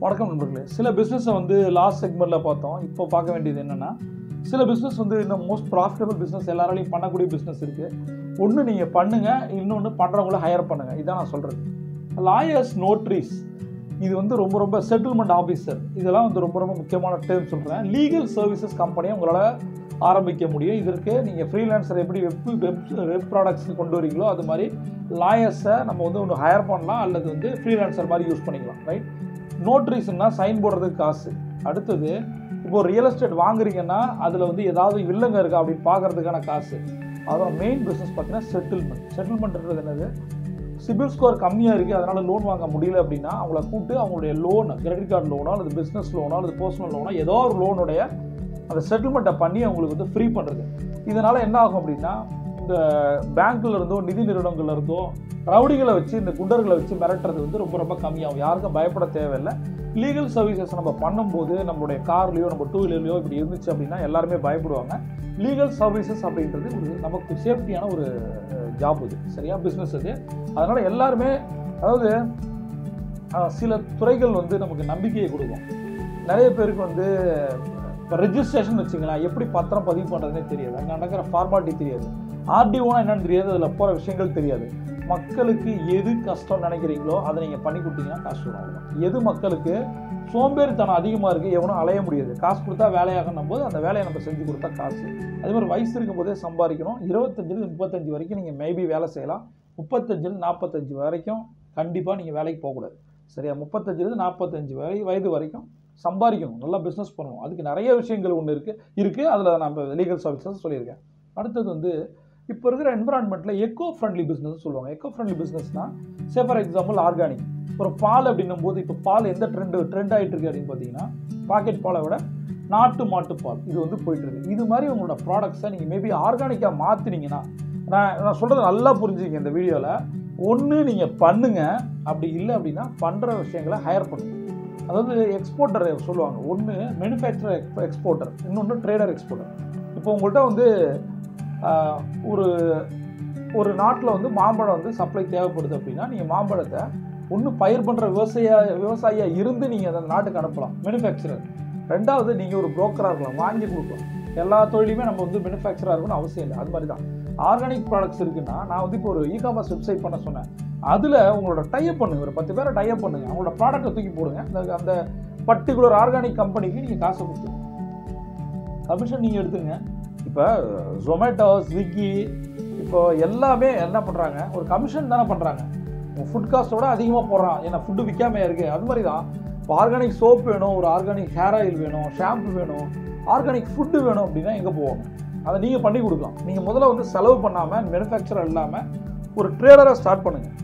வணக்கம் நண்பர்களே. சில பிஸ்னஸை வந்து லாஸ்ட் செக்மெண்ட்டில் பார்த்தோம். இப்போ பார்க்க வேண்டியது என்னென்னா சில பிஸ்னஸ் வந்து இன்னும் மோஸ்ட் ப்ராஃபிட்டபிள் பிஸ்னஸ் எல்லாராலையும் பண்ணக்கூடிய பிஸ்னஸ் இருக்குது ஒன்று நீங்கள் பண்ணுங்கள் இன்னொன்று பண்ணுறவங்கள ஹையர் பண்ணுங்கள் இதான் நான் சொல்கிறது லாயர்ஸ் நோட்ரிஸ் இது வந்து ரொம்ப ரொம்ப செட்டில்மெண்ட் ஆஃபீஸர் இதெல்லாம் வந்து ரொம்ப ரொம்ப முக்கியமான டேர்ம் சொல்கிறேன் லீகல் சர்வீசஸ் கம்பெனியை உங்களால் ஆரம்பிக்க முடியும். இதற்கு நீங்கள் ஃப்ரீலான்சர் எப்படி வெப் வெப் வெப் ப்ராடக்ட்ஸ் கொண்டு வரீங்களோ அது மாதிரி லாயர்ஸை நம்ம வந்து ஒன்று ஹையர் பண்ணலாம். அல்லது வந்து ஃப்ரீலான்சர் மாதிரி யூஸ் பண்ணிக்கலாம். ரைட் நோட்ரிஸ்னா சைன் போடுறதுக்கு காசு. அடுத்தது இப்போ ரியல் எஸ்டேட் வாங்குறீங்கன்னா அதில் வந்து ஏதாவது வில்லங்க இருக்கா அப்படின்னு பார்க்குறதுக்கான காசு. அதான் மெயின் பிஸ்னஸ் பார்த்தீங்கன்னா செட்டில்மெண்ட் செட்டில்மெண்ட்ன்றது என்னது? சிபில் ஸ்கோர் கம்மியாக இருக்குது அதனால் லோன் வாங்க முடியல அப்படின்னா அவங்கள கூப்பிட்டு அவங்களுடைய லோன் கிரெடிட் கார்டு லோனோ அல்லது பிஸ்னஸ் லோனோ அல்லது பர்சனல் லோனோ ஏதோ ஒரு லோனுடைய அந்த செட்டில்மெண்ட்டை பண்ணி அவங்களுக்கு வந்து ஃப்ரீ பண்ணுறது இதனால் என்ன ஆகும் அப்படின்னா இந்த பேங்க்லேருந்தோ நிதி நிறுவனங்கள்லேருந்தோ ரவுடிகளை வச்சு இந்த குண்டர்களை வச்சு மிரட்டுறது வந்து ரொம்ப ரொம்ப கம்மியாகும். யாருக்கும் பயப்பட தேவையில்லை. லீகல் சர்வீசஸ் நம்ம பண்ணும்போது நம்மளுடைய கார்லேயோ நம்ம டூ வீலர்லையோ இப்படி இருந்துச்சு அப்படின்னா எல்லாருமே பயப்படுவாங்க. லீகல் சர்வீசஸ் அப்படின்றது ஒரு நமக்கு சேஃப்டியான ஒரு ஜாப் இது. சரியா? பிஸ்னஸ் இது. அதனால் எல்லாருமே அதாவது சில துறைகள் வந்து நமக்கு நம்பிக்கையை கொடுக்கும். நிறைய பேருக்கு வந்து இப்போ ரெஜிஸ்ட்ரேஷன் வச்சுக்கலாம் எப்படி பத்திரம் பதிவு பண்ணுறதுனே தெரியாது. அங்கே நடக்கிற ஃபார்மாலிட்டி தெரியாது. ஆர்டிஓனா என்னன்னு தெரியாது. அதில் போகிற விஷயங்கள் தெரியாது. மக்களுக்கு எது கஷ்டம் நினைக்கிறீங்களோ அதை நீங்கள் பண்ணி கொடுத்தீங்கன்னா காசு வரும் எது மக்களுக்கு சோம்பேறித்தனம் அதிகமாக இருக்குது எவனும் அலைய முடியாது. காசு கொடுத்தா வேலையாகணும் போது அந்த வேலையை நம்ம செஞ்சு கொடுத்தா காசு. அதே மாதிரி வயசு இருக்கும் போதே சம்பாதிக்கணும். இருபத்தஞ்சிலிருந்து முப்பத்தஞ்சு வரைக்கும் நீங்கள் மேபி வேலை செய்யலாம். முப்பத்தஞ்சிலிருந்து நாற்பத்தஞ்சு வரைக்கும் கண்டிப்பாக நீங்கள் வேலைக்கு போகக்கூடாது. சரியா? முப்பத்தஞ்சிலிருந்து நாற்பத்தஞ்சு வரை வயது வரைக்கும் சம்பாதிக்கணும். நல்லா பிஸ்னஸ் பண்ணுவோம் அதுக்கு நிறைய விஷயங்கள் ஒன்று இருக்குது இருக்குது அதில் நம்ம லீகல் சர்வீசஸ் சொல்லியிருக்கேன். அடுத்தது வந்து இப்போ இருக்கிற என்விரான்மெண்ட்டில் எக்கோ ஃப்ரெண்ட்லி பிஸ்னஸ் சொல்லுவாங்க. எக்கோ ஃப்ரெண்ட்லி பிஸ்னஸ்னால் சே ஃபார் எக்ஸாம்பிள் ஆர்கானிக் ஒரு பால் அப்படின்னும் போது இப்போ பால் எந்த ட்ரெண்டு ட்ரெண்ட் ஆகிட்டு இருக்கு அப்படின்னு பார்த்தீங்கன்னா பாக்கெட் பாலை விட நாட்டு மாட்டு பால் இது வந்து போயிட்டு இருக்கு. இது மாதிரி உங்களோட ப்ராடக்ட்ஸை நீங்கள் மேபி ஆர்கானிக்காக மாற்றினீங்கன்னா நான் நான் சொல்கிறது நல்லா புரிஞ்சுங்க இந்த வீடியோவில் ஒன்று நீங்கள் பண்ணுங்க. அப்படி இல்லை அப்படின்னா பண்ணுற விஷயங்களை ஹையர் பண்ணுங்க. அதாவது எக்ஸ்போர்ட்டர் சொல்லுவாங்க. ஒன்று மேனுஃபேக்சர் எக்ஸ்போர்ட்டர் இன்னொன்று ட்ரேடர் எக்ஸ்போர்ட்டர் இப்போ உங்கள்கிட்ட வந்து ஒரு ஒரு நாட்டில் வந்து மாம்பழம் வந்து சப்ளை தேவைப்படுது அப்படின்னா நீங்கள் மாம்பழத்தை ஒன்று பயிர் பண்ணுற விவசாய விவசாயியாக இருந்து நீங்கள் அந்த நாட்டுக்கு அனுப்பலாம். மேனுஃபேக்சரர் ரெண்டாவது நீங்கள் ஒரு புரோக்கராக இருக்கலாம். வாங்கி கொடுக்கலாம். எல்லா தொழிலையுமே நம்ம வந்து மேனுஃபேக்சராக இருக்கணும்னு அவசியம் இல்லை. அது மாதிரி தான் ஆர்கானிக் ப்ராடக்ட்ஸ் இருக்குன்னா நான் வந்து இப்போ ஒரு இ காமர்ஸ் வெப்சைட் பண்ண சொன்னேன். அதில் உங்களோட டைப் பண்ணுங்க. ஒரு பத்து பேரை டைப் பண்ணுங்க. அவங்களோட ப்ராடக்ட்டை தூக்கி போடுங்க. அந்த அந்த பர்டிகுலர் ஆர்கானிக் கம்பெனிக்கு நீங்கள் காசை கொடுத்துருங்க. கமிஷன் நீங்கள் எடுத்துங்க இப்போ ஜொமேட்டோ ஸ்விக்கி இப்போ எல்லாமே என்ன பண்ணுறாங்க ஒரு கமிஷன் தானே பண்ணுறாங்க ஃபுட் காஸ்ட்டோட அதிகமாக போடுறான். ஏன்னா ஃபுட்டு விற்காமே இருக்குது அது மாதிரி தான் இப்போ ஆர்கானிக் சோப் வேணும் ஒரு ஆர்கானிக் ஹேர் ஆயில் வேணும் ஷாம்பு வேணும் ஆர்கானிக் ஃபுட்டு வேணும் அப்படின்னா எங்கே போவோம்? அதை நீங்கள் பண்ணி கொடுக்கலாம். நீங்கள் முதல்ல வந்து செலவு பண்ணாமல் மேனுஃபேக்சர் இல்லாமல் ஒரு ட்ரேடரை ஸ்டார்ட் பண்ணுங்கள்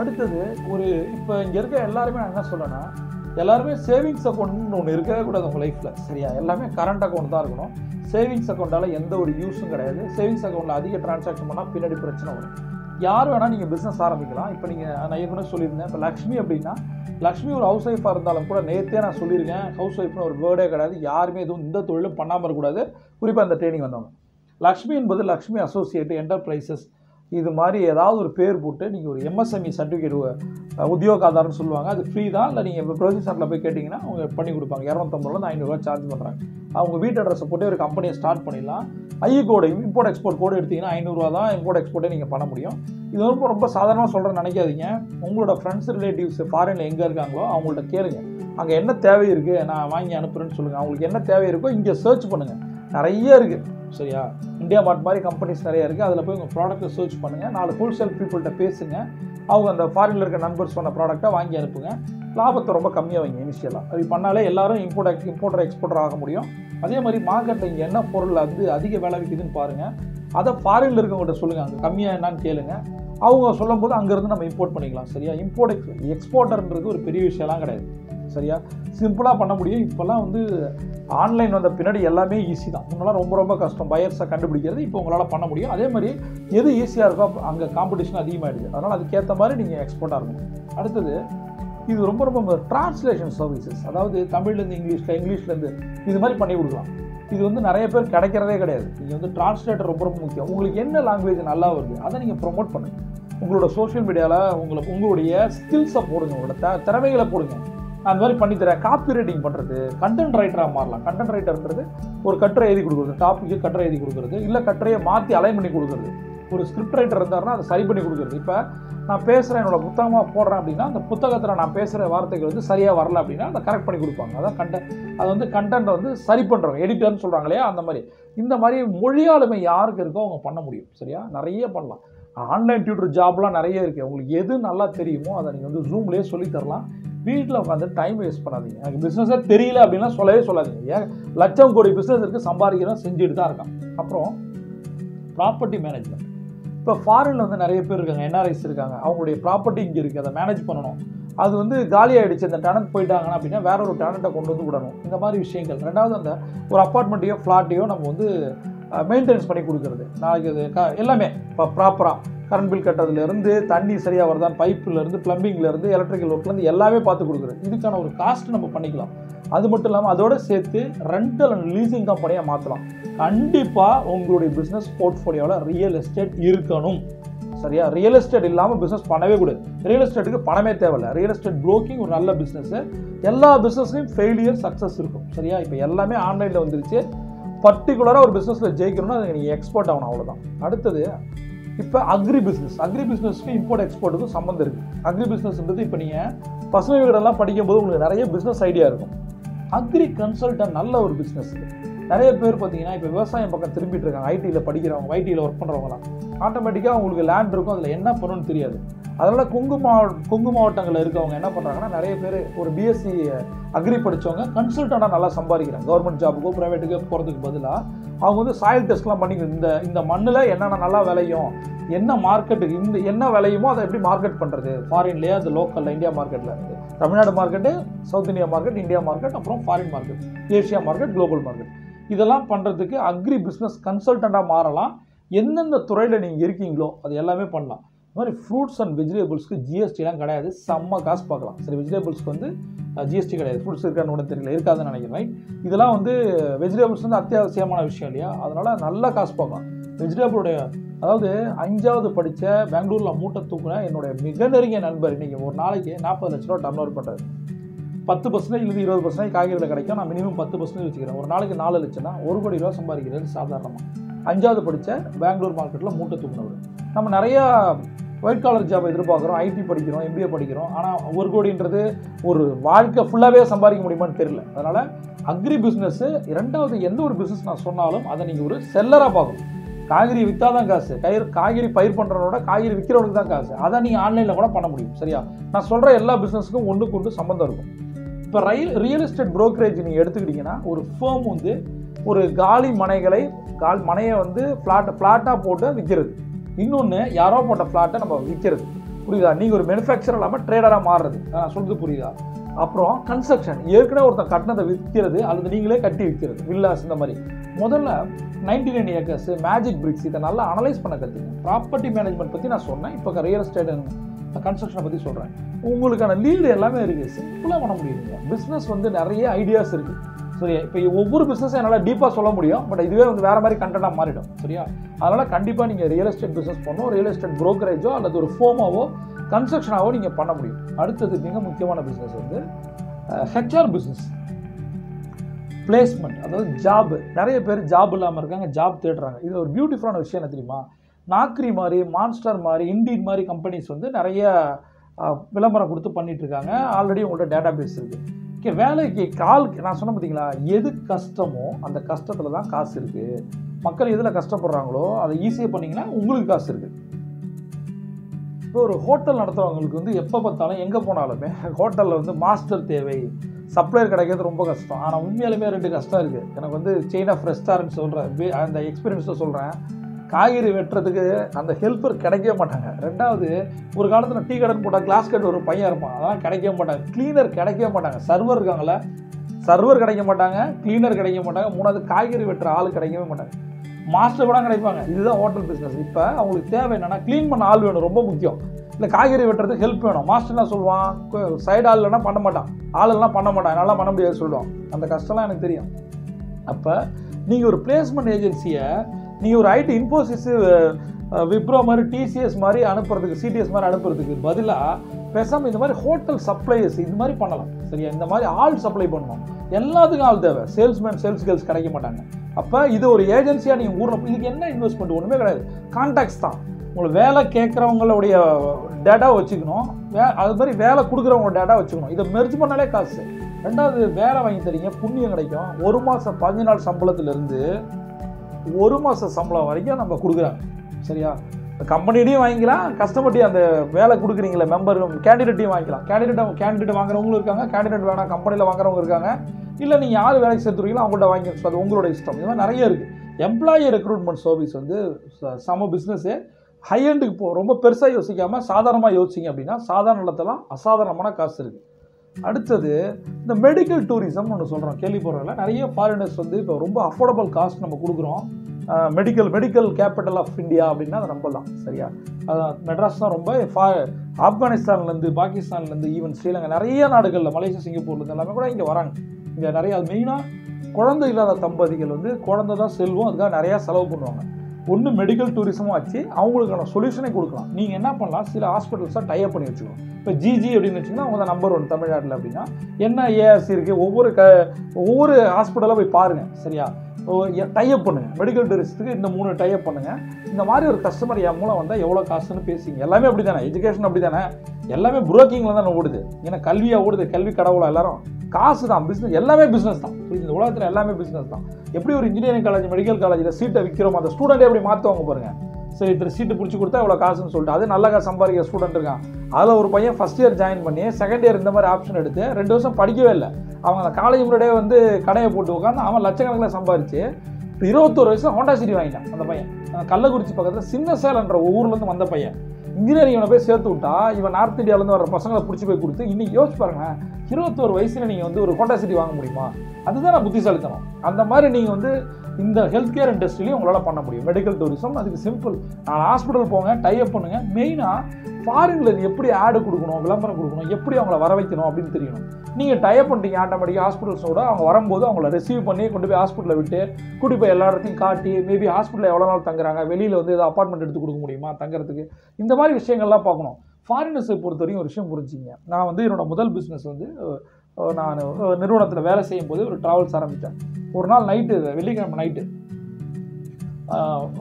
அடுத்தது ஒரு இப்போ இங்கே இருக்க எல்லாருமே நான் என்ன சொல்லணும்னா எல்லாருமே சேவிங்ஸ் அக்கௌண்ட்னு ஒன்று இருக்கவே கூடாது உங்கள் லைஃப்பில் சரியா? எல்லாமே கரண்ட் அக்கௌண்ட் தான் இருக்கணும். சேவிங்ஸ் அக்கௌண்ட்டால் எந்த ஒரு யூஸும் கிடையாது. சேவிங்ஸ் அக்கௌண்ட்டில் அதிக டிரான்சாக்ஷன் பண்ணால் பின்னாடி பிரச்சனை வரும். யார் வேணால் நீங்கள் பிஸ்னஸ் ஆரம்பிக்கலாம். இப்போ நீங்கள் நான் ஏற்கனவே சொல்லியிருந்தேன். இப்போ லக்ஷ்மி அப்படின்னா லக்ஷ்மி ஒரு ஹவுஸ் ஒய்ஃபாக இருந்தாலும் கூட நேற்றே நான் சொல்லியிருக்கேன் ஹவுஸ் ஒய்ஃப்னு ஒரு வேர்டே கிடையாது. யாருமே எதுவும் இந்த தொழிலும் பண்ணாமல் இருக்கக்கூடாது. குறிப்பாக அந்த ட்ரைனிங் வந்தவங்க. லக்ஷ்மி என்பது லக்ஷ்மி அசோசியேட் என்டர்பிரைசஸ் இது மாதிரி ஏதாவது ஒரு பேர் போட்டு நீங்கள் ஒரு எம்எஸ்எம்இ சர்டிஃபிகேட் உத்தியோக ஆதாரம்னு சொல்லுவாங்க. அது ஃப்ரீ தான். இல்லை நீங்கள் இப்போ ப்ரொசீஸ் சென்டரில் போய் கேட்டிங்கன்னா அவங்க பண்ணி கொடுப்பாங்க. இரநூத்தம்பதுலேருந்து ஐநூறுரூவா சார்ஜ் பண்ணுறாங்க அவங்க வீட்டு அட்ரஸை போட்டு ஒரு கம்பெனியை ஸ்டார்ட் பண்ணிடலாம். ஐ கோடு இம்போர்ட் எக்ஸ்போர்ட் கோடு எடுத்தீங்கன்னா ஐநூறுரூவா தான் இம்போர்ட் எக்ஸ்போர்ட்டே நீங்கள் பண்ண முடியும். இது ரொம்ப ரொம்ப சாதாரணமாக சொல்கிறேன்னு நினைக்காதீங்க. உங்களோட ஃப்ரெண்ட்ஸ் ரிலேட்டிவ்ஸ் ஃபாரினில் எங்கே இருக்காங்களோ அவங்கள்ட்ட கேளுங்க. அங்கே என்ன தேவை இருக்குது நான் வாங்கி அனுப்புகிறேன்னு சொல்லுங்கள் அவங்களுக்கு என்ன தேவை இருக்கோ இங்கே சர்ச் பண்ணுங்கள் நிறைய இருக்குது சரியா? இந்தியா மார்ட் மாதிரி கம்பெனிஸ் நிறைய இருக்குது அதில் போய் உங்கள் ப்ராடக்ட்டை சர்ச் பண்ணுங்கள் நாலு ஹோல்சேல் பீப்புள்கிட்ட பேசுங்க. அவங்க அந்த ஃபாரினில் இருக்க நண்பர் சொன்ன ப்ராடக்ட்டை வாங்கி அனுப்புங்க. லாபத்தை ரொம்ப கம்மியாக வைங்க இனிஷியலாக அது பண்ணாலே எல்லாரும் இம்போர்ட் இம்போர்ட்டர் எக்ஸ்போர்ட்டர் ஆக முடியும். அதே மாதிரி மார்க்கெட்டில் இங்கே என்ன பொருள் வந்து அதிக விலை விற்குதுன்னு பாருங்கள் அதை ஃபாரினில் இருக்கவங்கள்ட்ட சொல்லுங்கள் அங்கே கம்மியாக என்னன்னு கேளுங்க. அவங்க சொல்லும்போது அங்கேருந்து நம்ம இம்போர்ட் பண்ணிக்கலாம். சரியா? இம்போர்ட் எக்ஸ் எக்ஸ்போர்ட்டர்ன்றது ஒரு பெரிய விஷயம்லாம் கிடையாது. சரியா? சிம்பிளாக பண்ண முடியும். இப்போல்லாம் வந்து ஆன்லைன் வந்த பின்னாடி எல்லாமே ஈஸி தான். முன்னெல்லாம் ரொம்ப ரொம்ப கஷ்டம். பயர்ஸை கண்டுபிடிக்கிறது இப்போ உங்களால் பண்ண முடியும். அதே மாதிரி எது ஈஸியாக இருக்கோ அங்கே காம்படிஷன் அதிகமாகிடுது அதனால் அதுக்கேற்ற மாதிரி நீங்கள் எக்ஸ்போர்ட்டாக இருக்கணும். அடுத்தது இது ரொம்ப ரொம்ப டிரான்ஸ்லேஷன் சர்வீசஸ் அதாவது தமிழ்லேருந்து இங்கிலீஷில் இங்கிலீஷ்லேருந்து இது மாதிரி பண்ணி கொடுக்கலாம். இது வந்து நிறைய பேர் கிடைக்கிறதே கிடையாது. நீங்கள் வந்து டிரான்ஸ்லேட்டர் ரொம்ப ரொம்ப முக்கியம். உங்களுக்கு என்ன லாங்குவேஜ் நல்லா வருது அதை நீங்கள் ப்ரொமோட் பண்ணுங்கள் உங்களோட சோஷியல் மீடியாவில் உங்களை உங்களுடைய ஸ்கில்ஸை போடுங்க. உங்களோட த திறமைகளை போடுங்க. அந்த மாதிரி பண்ணித்தரேன் காப்பி ரைட்டிங் பண்ணுறது கண்டென்ட் ரைட்டராக மாறலாம். கண்டென்ட் ரைட்டர்ன்றது ஒரு கட்டுரை எழுதி கொடுக்குறது. டாப்பிக்கு கட்டுரை எழுதி கொடுக்குறது இல்லை கட்டுரையை மாற்றி அலைன் பண்ணி கொடுக்குறது. ஒரு ஸ்கிரிப்ட் ரைட்டர் இருந்தாருன்னா அதை சரி பண்ணி கொடுக்குறது. இப்போ நான் பேசுகிறேன் என்னோட புத்தகமாக போடுறேன் அப்படின்னா அந்த புத்தகத்தில் நான் பேசுகிற வார்த்தைகள் வந்து சரியாக வரல அப்படின்னா அதை கரெக்ட் பண்ணி கொடுப்பாங்க. அதான் கண்டென்ட் அது வந்து கண்டென்ட்டை வந்து சரி பண்ணுறவங்க எடிட்டர்னு சொல்கிறாங்க இல்லையா அந்த மாதிரி. இந்த மாதிரி மொழியாளுமை யாருக்கு இருக்கோ அவங்க பண்ண முடியும். சரியா? நிறைய பண்ணலாம். ஆன்லைன் டியூட்டர் ஜாப்லாம் நிறைய இருக்குது உங்களுக்கு எது நல்லா தெரியுமோ அதை நீங்கள் வந்து ஜூம்லேயே சொல்லித் தரலாம். வீட்டில் உட்காந்து டைம் வேஸ்ட் பண்ணாதீங்க. எனக்கு பிஸ்னஸே தெரியல அப்படின்னா சொல்லவே சொல்லாதீங்க. ஏன்? லட்சம் கோடி பிஸ்னஸ் இருக்குது சம்பாதிக்கிறோம் செஞ்சுட்டு தான் இருக்கான். அப்புறம் ப்ராப்பர்ட்டி மேனேஜ்மெண்ட் இப்போ ஃபாரினில் வந்து நிறைய பேர் இருக்காங்க என்ஆர்ஐஸ் இருக்காங்க. அவங்களுடைய ப்ராப்பர்ட்டி இங்கே இருக்குது அதை மேனேஜ் பண்ணணும். அது வந்து காலி ஆகிடுச்சு அந்த டேலண்ட் போயிட்டாங்கன்னா அப்படின்னா வேற ஒரு டேலண்ட்டை கொண்டு வந்து விடணும். இந்த மாதிரி விஷயங்கள். ரெண்டாவது அந்த ஒரு அப்பார்ட்மெண்ட்டையோ ஃப்ளாட்டையோ நம்ம வந்து மெயின்டெனன்ஸ் பண்ணி கொடுக்குறது. நாளைக்கு அது க எல்லாமே இப்போ ப்ராப்பராக கரண்ட் பில் கட்டுறதுலேருந்து தண்ணி சரியாக வருதான் பைப்புலேருந்து ப்ளம்பிங்லேருந்து எலக்ட்ரிக்கல் ஒர்க்லேருந்து எல்லாமே பார்த்து கொடுக்குறது இதுக்கான ஒரு காஸ்ட் நம்ம பண்ணிக்கலாம். அது மட்டும் இல்லாமல் அதோட சேர்த்து ரெண்டல் அண்ட் லீசிங் கம்பெனியாக மாற்றலாம் கண்டிப்பாக உங்களுடைய பிஸ்னஸ் போர்ட்ஃபோலியோவில் ரியல் எஸ்டேட் இருக்கணும். சரியா? ரியல் எஸ்டேட் இல்லாமல் பிஸ்னஸ் பண்ணவே கூடாது. ரியல் எஸ்டேட்டுக்கு பணமே தேவையில்ல. ரியல் எஸ்டேட் ப்ரோக்கிங் ஒரு நல்ல பிஸ்னஸ்ஸு எல்லா பிஸ்னஸ்லையும் ஃபெயிலியர் சக்ஸஸ் இருக்கும். சரியா? இப்போ எல்லாமே ஆன்லைனில் வந்துருச்சு. பர்டிகுலராக ஒரு பிஸ்னஸில் ஜெயிக்கணும்னா அது நீங்கள் எக்ஸ்போர்ட் ஆகணும் அவ்வளோதான் அடுத்தது இப்போ அக்ரி பிஸ்னஸ் அக்ரி பிஸ்னஸ்க்கு இம்போர்ட் எக்ஸ்போர்ட்டுக்கும் சம்மந்தம் இருக்குது அக்ரி பிஸ்னஸ்ன்றது இப்போ நீங்கள் பசுமை வீடெல்லாம் படிக்கும்போது உங்களுக்கு நிறைய பிஸ்னஸ் ஐடியா இருக்கும். அக்ரி கன்சல்டன் நல்ல ஒரு பிஸ்னஸ் நிறைய பேர் பார்த்தீங்கன்னா இப்போ விவசாயம் பக்கம் திரும்பிட்டு இருக்காங்க. ஐடியில் படிக்கிறவங்க ஐடியில் ஒர்க் பண்ணுறவங்களாம் ஆட்டோமேட்டிக்காக அவங்களுக்கு லேண்ட் இருக்கும். அதில் என்ன பண்ணணும்னு தெரியாது. அதனால் கொங்கு மாவட்ட கொங்கு மாவட்டங்களில் இருக்கவங்க என்ன பண்ணுறாங்கன்னா நிறைய பேர் ஒரு பிஎஸ்சி அக்ரி படித்தவங்க கன்சல்டண்ட்டாக நல்லா சம்பாதிக்கிறாங்க. கவர்மெண்ட் ஜாபுக்கோ ப்ரைவேட்டுக்கோ போகிறதுக்கு பதிலாக அவங்க வந்து சாயில் டெஸ்ட்லாம் பண்ணி இந்த இந்த மண்ணில் என்னென்ன நல்லா விளையும் என்ன மார்க்கெட்டுக்கு இந்த என்ன விளையுமோ அதை எப்படி மார்க்கெட் பண்ணுறது ஃபாரின்லேயே அது லோக்கலில் இந்தியா மார்க்கெட்டில் Tamil Nadu market south India market India market அப்புறம் foreign market Asia market global market இதெல்லாம் பண்ணுறதுக்கு அக்ரி பிஸ்னஸ் கன்சல்டண்ட்டாக மாறலாம். எந்தெந்த துறையில் நீங்கள் இருக்கீங்களோ அது எல்லாமே பண்ணலாம். இந்த மாதிரி ஃப்ரூட்ஸ் அண்ட் வெஜிடபிள்ஸ்க்கு ஜிஎஸ்டிலாம் கிடையாது. செம்ம காசு பார்க்கலாம். சரி வெஜிடபிள்ஸ்க்கு வந்து ஜிஎஸ்டி கிடையாது. ஃப்ரூட்ஸ் இருக்கான்னு கூட தெரியல. இருக்காதுன்னு நினைக்கிறேன் ரைட் இதெல்லாம் வந்து வெஜிடபிள்ஸ் வந்து அத்தியாவசியமான விஷயம் இல்லையா? அதனால் நல்லா காசு பார்க்கலாம். வெஜிடபிளுடைய அதாவது அஞ்சாவது படித்த பெங்களூரில் மூட்டை தூக்குன என்னுடைய மிக நெருங்கிய நண்பர் இன்றைக்கி ஒரு நாளைக்கு நாற்பது லட்ச ரூபா டர்ன் ஓவர் பண்ணுறாரு பத்து பர்சன்டேஜ் இல்லை இருபது பர்சன்டேஜ் காய்கறியில் கிடைக்கும். நான் மினிமம் பத்து பர்சன்டேஜ் வச்சுக்கிறேன். ஒரு நாளைக்கு நாலு லட்சம்னா ஒரு கோடி ரூபா சம்பாதிக்கிறது சாதாரணமாக அஞ்சாவது படித்த பெங்களூர் மார்க்கெட்டில் மூட்டை தூக்குனவர். நம்ம நிறையா ஒயிட் காலர் ஜாப் எதிர்பார்க்குறோம் ஐடி படிக்கிறோம் எம்பிஏ படிக்கிறோம். ஆனால் ஒரு கோடின்றது ஒரு வாழ்க்கை ஃபுல்லாகவே சம்பாதிக்க முடியுமான்னு தெரியல. அதனால் அக்ரி பிஸ்னஸ்ஸு இரண்டாவது எந்த ஒரு பிஸ்னஸ் நான் சொன்னாலும் அதை நீங்கள் ஒரு செல்லராக பார்க்கணும். காய்கறி விற்றா தான் காசு. கயிறு காய்கறி பயிர் பண்ணுறவனோட காய்கறி விற்கிறவனுக்கு தான் காசு. அதை நீங்கள் ஆன்லைனில் கூட பண்ண முடியும். சரியா? நான் சொல்கிற எல்லா பிஸ்னஸுக்கும் ஒன்றுக்கு ஒன்று சம்மந்தம் இருக்கும். இப்போ ரயில் ரியல் எஸ்டேட் ப்ரோக்கரேஜ் நீங்கள் எடுத்துக்கிட்டிங்கன்னா ஒரு ஃபேம் வந்து ஒரு காலி மனைகளை கால் மனையை வந்து ஃப்ளாட் ஃப்ளாட்டாக போட்டு விற்கிறது இன்னொன்று யாரோ போட்ட ஃப்ளாட்டை நம்ம விற்கிறது புரியுதா? நீங்கள் ஒரு மேனுஃபேக்சர் இல்லாமல் ட்ரேடராக மாறுறது. நான் சொல்றது புரியுதா? அப்புறம் கன்ஸ்ட்ரக்ஷன் ஏற்கனவே ஒருத்தன் கட்டினதை விற்கிறது அல்லது நீங்களே கட்டி விற்கிறது. வில்லாஸ் இந்த மாதிரி. முதல்ல ninety nine acres magic bricks இதை நல்லா அனலைஸ் பண்ண கற்றுங்க ப்ராப்பர்ட்டி மேனேஜ்மெண்ட் பற்றி நான் சொன்னேன். இப்போ ரியல் எஸ்டேட் கன்ஸ்ட்ரக்ஷனை பற்றி சொல்கிறேன் உங்களுக்கான லீடு எல்லாமே இருக்குது சிம்பிளாக பண்ண முடியுங்க பிஸ்னஸ் வந்து நிறைய ஐடியாஸ் இருக்குது சரியா? இப்போ ஒவ்வொரு பிஸ்னஸும் என்னால் டீப்பாக சொல்ல முடியும். பட் இதுவே வந்து வேறு மாதிரி கண்டென்ட்டாக மாறிடும். சரியா? அதனால் கண்டிப்பாக நீங்கள் ரியல் எஸ்டேட் பிஸ்னஸ் பண்ணணும் ரியல் எஸ்டேட் ப்ரோக்கரேஜோ அல்லது ஒரு ஃபோமாவோ கன்ஸ்ட்ரக்ஷனாவோ நீங்கள் பண்ண முடியும். அடுத்தது மிக முக்கியமான பிஸ்னஸ் வந்து ஹெச்ஆர் பிஸ்னஸ் பிளேஸ்மெண்ட் அதாவது ஜாப் நிறைய பேர் ஜாப் இல்லாமல் இருக்காங்க ஜாப் தேடுறாங்க. இது ஒரு பியூட்டிஃபுல்லான விஷயம் என்ன தெரியுமா? நாக்ரி மாதிரி மான்ஸ்டர் மாதிரி இண்டீன் மாதிரி கம்பெனிஸ் வந்து நிறைய விளம்பரம் கொடுத்து பண்ணிகிட்ருக்காங்க ஆல்ரெடி உங்கள்கிட்ட டேட்டா பேஸ் இருக்குது ஓகே வேலைக்கு கால் நான் சொன்ன பார்த்தீங்களா எது கஷ்டமோ அந்த கஷ்டத்தில் தான் காசு இருக்குது மக்கள் எதில் கஷ்டப்படுறாங்களோ அதை ஈஸியாக பண்ணிங்கன்னா உங்களுக்கு காசு இருக்குது இப்போ ஒரு ஹோட்டல் நடத்துகிறவங்களுக்கு வந்து எப்போ பார்த்தாலும் எங்கே போனாலுமே ஹோட்டலில் வந்து மாஸ்டர் தேவை. சப்ளையர் கிடைக்கிறது ரொம்ப கஷ்டம். ஆனால் உண்மையாலுமே ரெண்டு கஷ்டம் இருக்குது எனக்கு வந்து செயின் ஆஃப் ரெஸ்டாரண்ட் சொல்கிறேன் அந்த எக்ஸ்பீரியன்ஸை சொல்கிறேன் காய்கறி வெட்டுறதுக்கு அந்த ஹெல்ப்பர் கிடைக்கவே மாட்டாங்க. ரெண்டாவது ஒரு காலத்தில் டீ கடன் போட்டால் கிளாஸ் கட் ஒரு பையன் இருப்பான். அதெல்லாம் கிடைக்கவே மாட்டாங்க. க்ளீனர் கிடைக்கவே மாட்டாங்க. சர்வர் இருக்காங்களே சர்வர் கிடைக்க மாட்டாங்க க்ளீனர் கிடைக்க மாட்டாங்க. மூணாவது காய்கறி வெட்டுற ஆள் கிடைக்கவே மாட்டாங்க. மாஸ்டர் கூட கிடைப்பாங்க. இதுதான் ஹோட்டல் பிஸ்னஸ் இப்போ அவங்களுக்கு தேவை என்னென்னா க்ளீன் பண்ண ஆள் வேணும் ரொம்ப முக்கியம். இல்லை காய்கறி வெட்டுறதுக்கு ஹெல்ப் வேணும். மாஸ்டர் என்ன சொல்லுவான்? சைடு ஆள் இல்லைனா பண்ண மாட்டான். ஆளுல்லாம் பண்ண மாட்டான். என்னால் பண்ண முடியாது சொல்லுவான். அந்த கஷ்டம்லாம் எனக்கு தெரியும். அப்போ நீங்கள் ஒரு பிளேஸ்மெண்ட் ஏஜென்சியை நீ ஒரு ஐடி இன்ஃபோசிஸ் விப்ரோ மாதிரி டிசிஎஸ் மாதிரி அனுப்புறதுக்கு சிடிஎஸ் மாதிரி அனுப்புறதுக்கு பதிலாக பேசாமல் இந்த மாதிரி ஹோட்டல் சப்ளையர்ஸ் இந்த மாதிரி பண்ணலாம். சரியா? இந்த மாதிரி ஆள் சப்ளை பண்ணணும். எல்லாத்துக்கும் ஆள் தேவை. சேல்ஸ்மேன் சேல்ஸ் கேர்ள்ஸ் கிடைக்க மாட்டாங்க. அப்போ இது ஒரு ஏஜென்சியாக நீங்கள் ஊரில் இதுக்கு என்ன இன்வெஸ்ட்மெண்ட் ஒன்றுமே கிடையாது. கான்டாக்ட்ஸ் தான். உங்களுக்கு வேலை கேட்குறவங்களுடைய டேட்டா வச்சுக்கணும். வே அது மாதிரி வேலை கொடுக்குறவங்களோட டேட்டா வச்சுக்கணும். இதை மெர்ஜ் பண்ணாலே காசு. ரெண்டாவது வேலை வாங்கி தரீங்க புண்ணியம் கிடைக்கும். ஒரு மாதம் பதினஞ்சு நாள் சம்பளத்துலேருந்து ஒரு மாத சம்பளம் வரைக்கும் நம்ம கொடுக்குறாங்க. சரியா? கம்பெனிட்டையும் வாங்கிக்கலாம் கஸ்டமர்ட்டையும் அந்த வேலை கொடுக்குறீங்களே மெம்பர் கேண்டிடேட்டையும் வாங்கிக்கலாம். கேண்டிடேட் கேண்டிடேட் வாங்குறவங்களும் இருக்காங்க கேண்டிடேட் வேணாம் கம்பெனியில் வாங்குறவங்க இருக்காங்க. இல்லை நீங்கள் யார் வேலைக்கு சேர்த்துருக்கீங்களோ அவங்கள்ட்ட வாங்கி அது உங்களோட இஷ்டம். இது மாதிரி நிறைய இருக்குது எம்ப்ளாயி ரெக்ரூட்மெண்ட் சர்வீஸ் வந்து ச- சம பிஸ்னஸ்ஸு ஹை எண்டுக்கு போ ரொம்ப பெருசாக யோசிக்காமல் சாதாரணமாக யோசிச்சிங்க அப்படின்னா சாதாரண இடத்துலாம் அசாதாரணமான காசு இருக்குது அடுத்தது இந்த மெடிக்கல் டூரிசம் ஒன்று சொல்கிறோம் கேள்விப்படுறதில்ல நிறைய ஃபாரினர்ஸ் வந்து இப்போ ரொம்ப அஃபோர்டபுள் காஸ்ட் நம்ம கொடுக்குறோம். Medical medical capital of India அப்படின்னா அதை நம்பலாம். சரியா? அதான் மெட்ராஸ் தான் ரொம்ப ஃபா ஆப்கானிஸ்தான்லேருந்து பாகிஸ்தான்லேருந்து ஈவன் ஸ்ரீலங்கா நிறைய நாடுகளில் மலேசியா சிங்கப்பூர்லேருந்து எல்லாமே கூட இங்கே வராங்க. இங்கே நிறைய அது மெயினாக குழந்தை இல்லாத தம்பதிகள் வந்து குழந்தை தான் செல்வம் அதுக்காக நிறையா செலவு பண்ணுவாங்க. ஒன்று மெடிக்கல் டூரிசமும் ஆச்சு. அவங்களுக்கான சொல்யூஷனை கொடுக்கலாம். நீங்கள் என்ன பண்ணலாம்? சில ஹாஸ்பிட்டல்ஸாக டைப் பண்ணி வச்சுக்கணும். இப்போ ஜிஜி அப்படின்னு வச்சிங்கன்னா அவங்க தான் நம்பர் ஒன் தமிழ்நாட்டில் அப்படின்னா என்ன ஏஆர்சி இருக்குது ஒவ்வொரு க ஒவ்வொரு ஹாஸ்பிட்டலாக போய் பாருங்கள் சரியா? டைப் பண்ணுங்கள் மெடிக்கல் டூரிஸ்ட்டுக்கு இந்த மூணு டைப் பண்ணுங்கள் இந்த மாதிரி ஒரு கஸ்டமர் என் மூலம் வந்தால் எவ்வளோ காசுன்னு பேசிங்க எல்லாமே அப்படி தானே எஜுகேஷன் அப்படி தானே எல்லாமே புரோக்கிங்கில் தானே ஓடுது. ஏன்னா கல்வியாக ஓடுது. கல்வி கடவுளாக எல்லாரும். காசு தான் பிஸ்னஸ் எல்லாமே பிஸ்னஸ் தான். புரியுது? இந்த உலகத்தில் எல்லாமே பிஸ்னஸ் தான். எப்படி ஒரு இன்ஜினியரிங் காலேஜ் மெடிக்கல் காலேஜில் சீட்டை விற்கிறோம் அந்த ஸ்டூடெண்ட்டே எப்படி மாற்றுவாங்க பாருங்க. சரி இத்தனை சீட்டு பிடிச்சி கொடுத்தா இவ்வளோ காசுன்னு சொல்லிட்டு அது நல்லா காசு சம்பாதிக்கிற ஸ்டூடெண்ட் இருக்கான். அதில் ஒரு பையன் ஃபஸ்ட் இயர் ஜாயின் பண்ணி செகண்ட் இயர் இந்த மாதிரி ஆப்ஷன் எடுத்து ரெண்டு வருஷம் படிக்கவே இல்லை. அவங்க அந்த காலேஜ் முன்னாடியே வந்து கடையை போட்டு உட்காந்து அவன் லட்சக்கணக்கில் சம்பாரிச்சு இருபத்தோரு வயசில் ஹோண்டா சிட்டி வாங்கிட்டான் அந்த பையன். கள்ளக்குறிச்சி பக்கத்தில் சின்ன சேலன்ற ஊர்லேருந்து வந்த பையன். இன்ஜினியரிங் இவனை போய் சேர்த்து விட்டா இவன் நார்த் இந்தியாவிலேருந்து வர பசங்களை பிடிச்சி போய் கொடுத்து இன்னைக்கு யோசிச்சு பாருங்க இருபத்தோரு வயசில் நீங்கள் வந்து ஒரு ஹோண்டா சிட்டி வாங்க முடியுமா? அதுதான் நான் புத்திசாலித்தனம். அந்த மாதிரி நீங்கள் வந்து இந்த ஹெல்த் கேர் இண்டஸ்ட்ரியிலையும் உங்களால் பண்ண முடியும். மெடிக்கல் டூரிசம் அதுக்கு சிம்பிள் நான் ஹாஸ்பிட்டல் போங்க டைப் பண்ணுங்க. மெயினாக ஃபாரினில் எப்படி ஆடு கொடுக்கணும் விளம்பரம் கொடுக்கணும் எப்படி அவங்கள வர வைக்கணும் அப்படின்னு தெரியணும். நீங்கள் டைப் பண்ணிட்டீங்க ஆட்டோமேட்டிக்காக ஹாஸ்பிட்டல்ஸோட அவங்க வரும்போது அவங்கள ரிசீவ் பண்ணி கொண்டு போய் ஹாஸ்பிட்டலில் விட்டு கூட்டி போய் எல்லா இடத்தையும் காட்டி மேபி ஹாஸ்பிட்டலில் எவ்வளோ நாள் தங்குறாங்க வெளியில் வந்து ஏதோ அப்பார்ட்மெண்ட் எடுத்து கொடுக்க முடியுமா தங்குறதுக்கு? இந்த மாதிரி விஷயங்கள்லாம் பார்க்கணும். ஃபாரினர்ஸை பொறுத்த வரைக்கும் ஒரு விஷயம் புரிஞ்சுங்க. நான் வந்து என்னோட முதல் பிஸ்னஸ் வந்து நான் நிறுவனத்தில் வேலை செய்யும் போது ஒரு ட்ராவல்ஸ் ஆரம்பித்தேன். ஒரு நாள் நைட்டு வெள்ளிக்கிழமை நைட்டு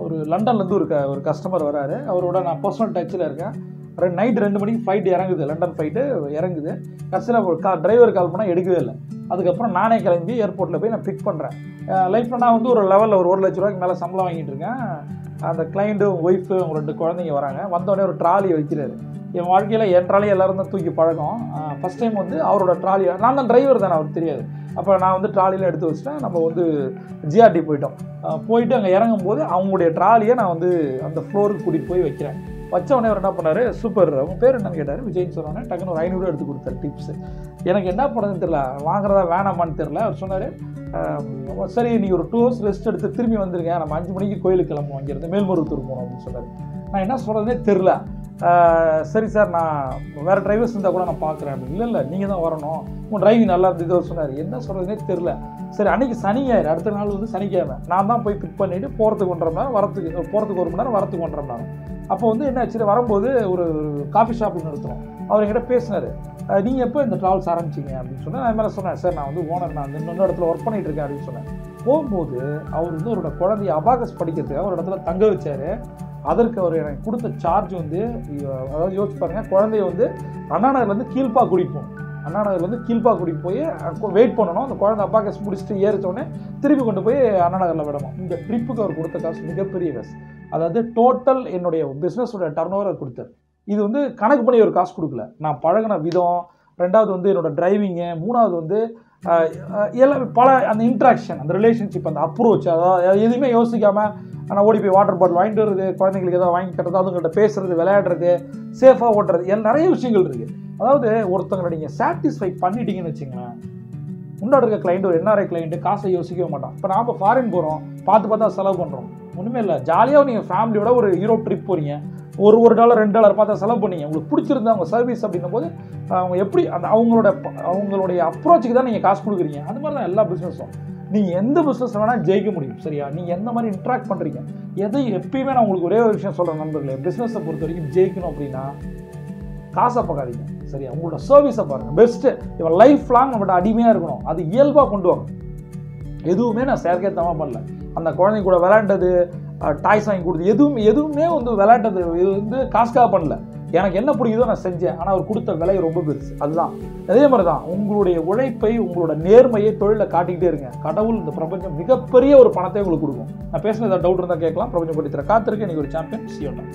ஒரு லண்டன்லேருந்து ஒரு க ஒரு கஸ்டமர் வராரு. அவரோட நான் பர்சனல் டச்சில் இருக்கேன். ரெண்டு நைட் ரெண்டு மணிக்கு ஃப்ளைட் இறங்குது. லண்டன் ஃப்ளைட்டு இறங்குது. கடைசியில் கா டிரைவர் கால் பண்ணால் எடுக்கவே இல்லை. அதுக்கப்புறம் நானே கிளம்பி ஏர்போர்ட்டில் போய் நான் பிக் பண்ணுறேன் லைஃப்பில் நான் வந்து ஒரு லெவலில் ஒரு ஒரு லட்ச ரூபாய்க்கு மேலே சம்பளம் வாங்கிட்டு இருக்கேன். அந்த கிளைண்ட்டு ஒய்ஃபு அவங்க ரெண்டு குழந்தைங்க வராங்க. வந்தோடனே ஒரு ட்ராலி வைக்கிறாரு. என் வாழ்க்கையில் என் ட்ராலி எல்லாரும் தான் தூக்கி பழக்கம். ஃபஸ்ட் டைம் வந்து அவரோட ட்ராலி நான் தான் டிரைவர் தானே அவருக்கு தெரியாது. அப்போ நான் வந்து ட்ராலியில் எடுத்து வச்சுட்டேன். நம்ம வந்து ஜிஆர்டி போயிட்டோம். போயிட்டு அங்கே இறங்கும் போது அவங்களுடைய ட்ராலியை நான் வந்து அந்த ஃப்ளோருக்கு கூட்டிகிட்டு போய் வைக்கிறேன். வச்சவனே அவர் என்ன பண்ணார்? சூப்பர் அவங்க பேர் என்னன்னு கேட்டார். விஜய்னு சொன்னோன்னே டக்குன்னு ஒரு ஐநூறு எடுத்து கொடுத்தாரு டிப்ஸ் எனக்கு என்ன பண்ணுறதுன்னு தெரில வாங்குறதா வேணாமான்னு தெரில அவர் சொன்னார் சரி நீ ஒரு டூ ஹவர்ஸ் ரெஸ்ட் எடுத்து திரும்பி வந்துருங்க நம்ம அஞ்சு மணிக்கு கோயிலுக்கு கிளம்புவோம். இங்கேருந்து மேல்மருவத்தூர் போகணும். அப்படின்னு சொன்னார். நான் என்ன சொல்கிறதுனே தெரில சரி சார் நான் வேறு டிரைவர்ஸ் இருந்தால் கூட நான் பார்க்குறேன் அப்படின்னு. இல்லை இல்லை நீங்கள் தான் வரணும். உங்கள் டிரைவிங் நல்லா இருந்தது அவர் சொன்னார். என்ன சொல்கிறதுனே தெரில சரி அன்றைக்கி சனி அடுத்த நாள் வந்து சனிக்கிழமை. நான் தான் போய் பிக் பண்ணிவிட்டு போகிறதுக்கு ஒன்றரை மணி நேரம் வரத்துக்கு போகிறதுக்கு ஒரு மணி நேரம் வரத்துக்கு ஒன்றரை மணி நேரம். அப்போ வந்து என்ன ஆச்சு வரும்போது ஒரு காஃபி ஷாப்பில் நிறுத்துறோம் அவர் என்கிட்ட பேசினார். நீங்கள் எப்போ இந்த ட்ராவல்ஸ் ஆரம்பிச்சிங்க? அப்படின்னு சொன்னேன். நான் மேலே சொன்னேன் சார் நான் வந்து ஓனர் நான் இன்னொரு இடத்துல ஒர்க் பண்ணிகிட்டு இருக்கேன் அப்படின்னு சொன்னேன். போகும்போது அவர் வந்து அவரோட குழந்தைய அபாகஸ் படிக்கிறதுக்கு ஒரு இடத்துல தங்க வச்சார். அதற்கு அவர் எனக்கு கொடுத்த சார்ஜ் வந்து அதாவது யோசிச்சு பாருங்க குழந்தைய வந்து அண்ணா நகர்லேருந்து கீழ்ப்பா குடிப்போம். அண்ணா நகர்லேருந்து கீழ்ப்பா குடி போய் வெயிட் பண்ணணும். அந்த குழந்தை அப்பாக்கஸ் முடிச்சுட்டு ஏறிச்சோடனே திருப்பி கொண்டு போய் அண்ணா நகரில் விடணும். இந்த ட்ரிப்புக்கு அவர் கொடுத்த காசு மிகப்பெரிய காசு. அதாவது டோட்டல் என்னுடைய பிஸ்னஸோட டர்ன் ஓவர் கொடுத்தார். இது வந்து கணக்கு பண்ணி ஒரு காசு கொடுக்கல. நான் பழகின விதம் ரெண்டாவது வந்து என்னோட டிரைவிங்கு மூணாவது வந்து ஆஹ், எல்லாமே பல அந்த இன்ட்ராக்ஷன் அந்த ரிலேஷன்ஷிப் அந்த அப்ரோச் அதாவது எதுவுமே யோசிக்காமல் ஆனால் ஓடி போய் வாட்டர் பாட்டில் வாங்கிட்டு வருது குழந்தைங்களுக்கு ஏதாவது வாங்கி கட்டுறது அதுங்கள்ட்ட பேசுறது விளையாடுறது சேஃபாக ஓட்டுறது எல்லாம் நிறைய விஷயங்கள் இருக்குது அதாவது ஒருத்தங்களை நீங்கள் சாட்டிஸ்ஃபை பண்ணிட்டீங்கன்னு வச்சுங்களேன் முன்னாடி இருக்க கிளைண்ட் ஒரு என்ஆர்ஐ கிளைண்ட்டு காசை யோசிக்கவே மாட்டான். இப்போ நாம் ஃபாரின் போகிறோம் பார்த்து பார்த்தா செலவு பண்ணுறோம் ஒன்றுமே இல்லை ஜாலியாக நீங்கள் ஃபேமிலியோட ஒரு யூரோப் ட்ரிப் போகிறீங்க ஒரு ஒரு டாலர் ரெண்டு டாலர் பார்த்தா செலவு பண்ணீங்க. உங்களுக்கு பிடிச்சிருந்தா அவங்க சர்வீஸ் அப்படின்னும் போது அவங்க எப்படி அந்த அவங்களோட ப- அவங்களுடைய அப்ரோச்சுக்கு தான் நீங்கள் காசு கொடுக்குறீங்க. அது மாதிரி தான் எல்லா பிஸ்னஸும் நீங்கள் எந்த பிஸ்னஸ் வேணால் ஜெயிக்க முடியும் சரியா? நீங்கள் எந்த மாதிரி இன்ட்ராக்ட் பண்ணுறீங்க எதை எப்பயுமே நான் உங்களுக்கு ஒரே ஒரு விஷயம் சொல்கிறேன் நண்பர்களே. பிஸ்னஸை பொறுத்த வரைக்கும் ஜெயிக்கணும் அப்படின்னா காசை பார்க்காதீங்க சரியா? உங்களோட சர்வீஸை பாருங்கள் பெஸ்ட்டு இவன் லைஃப் லாங் நம்மகிட்ட அடிமையாக இருக்கணும். அது இயல்பாக கொண்டு வாங்க எதுவுமே நான் செயற்கைத்தமாக பண்ணல. அந்த குழந்தைங்க கூட விளையாண்டது டாய்ஸ் வாங்கி கொடுத்து எதுவும் எதுவுமே வந்து விளையாட்டது இது வந்து காசுக்காக பண்ணல. எனக்கு என்ன பிடிக்குதோ நான் செஞ்சேன். ஆனால் அவர் கொடுத்த விலை ரொம்ப பெருசு. அதுதான். அதே மாதிரி தான் உங்களுடைய உழைப்பை உங்களோட நேர்மையை தொழிலில் காட்டிக்கிட்டே இருங்க. கடவுள் இந்த பிரபஞ்சம் மிகப்பெரிய ஒரு பணத்தை உங்களுக்கு கொடுக்கும். நான் பேசின ஏதாவது டவுட் இருந்தால் கேட்கலாம். பிரபஞ்சம் படித்திர காத்திருக்கேன் நீங்கள் ஒரு சாம்பியன் சியோட்டா